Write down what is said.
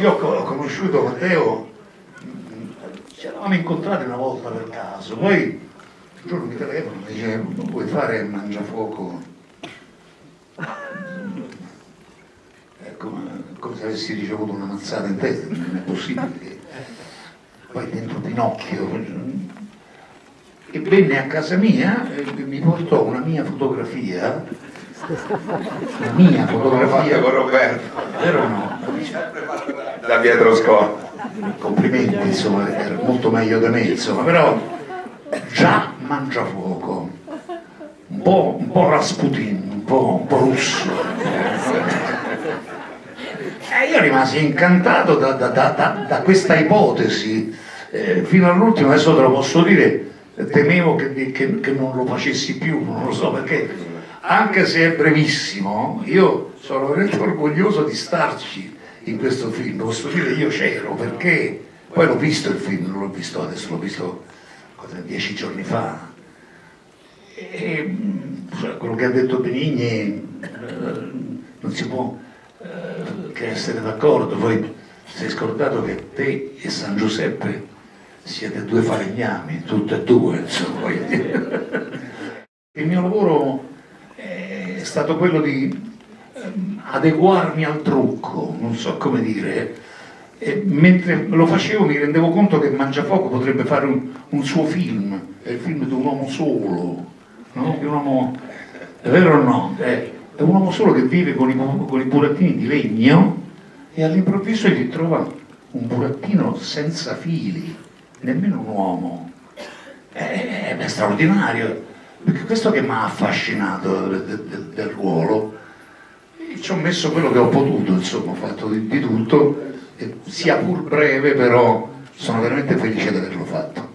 io ho conosciuto Matteo, ci eravamo incontrati una volta per caso, poi un giorno mi telefono e mi dice vuoi fare mangiafuoco? È come, come se avessi ricevuto una mazzata in testa, non è possibile. Poi dentro Pinocchio. E venne a casa mia e mi portò una mia fotografia la mia fotografia con Roberto vero o no? Da Pietro Scotta complimenti insomma era molto meglio di me insomma però già mangia fuoco. Un po', un po Rasputin un po', un po russo. E io rimasi incantato da, da, da, da questa ipotesi. Eh, fino all'ultimo adesso te lo posso dire temevo che, che, che non lo facessi più non lo so perché. Anche se è brevissimo, io sono veramente orgoglioso di starci in questo film, posso dire io c'ero perché poi l'ho visto il film, non l'ho visto adesso, l'ho visto dieci giorni fa. E, cioè, quello che ha detto Benigni eh, non si può eh, che essere d'accordo, poi sei scordato che te e San Giuseppe siete due falegnami, tutte e due, insomma. Il mio lavoro è stato quello di adeguarmi al trucco, non so come dire. E mentre lo facevo mi rendevo conto che Mangiafoco potrebbe fare un, un suo film, è il film di un uomo solo, no? Un uomo, è vero o no? È, è un uomo solo che vive con i, con i burattini di legno e all'improvviso gli trova un burattino senza fili, nemmeno un uomo. È, è straordinario perché questo che mi ha affascinato del, del, del ruolo, ci ho messo quello che ho potuto, insomma, ho fatto di, di tutto, sia pur breve, però sono veramente felice di averlo fatto.